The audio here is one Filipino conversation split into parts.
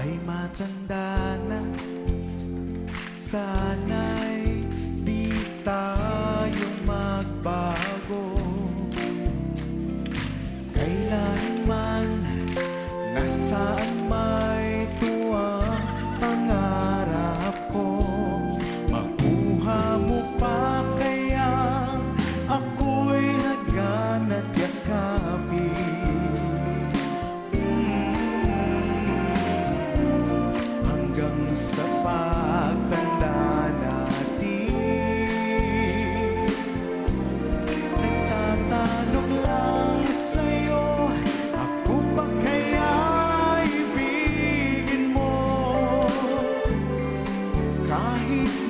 ay matanda na. Sana'y di tayo magbago. Kailanman, nasaan man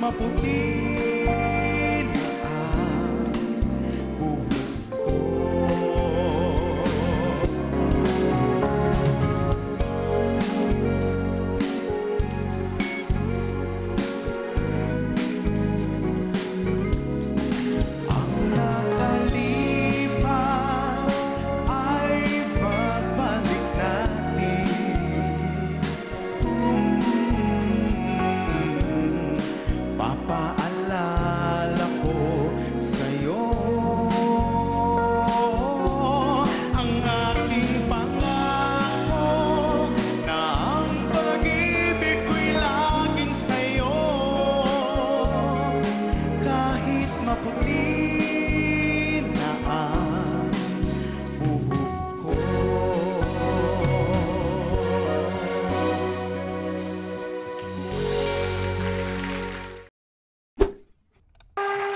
uma pupila.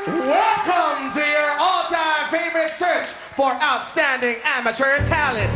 Welcome to your all-time favorite search for outstanding amateur talent.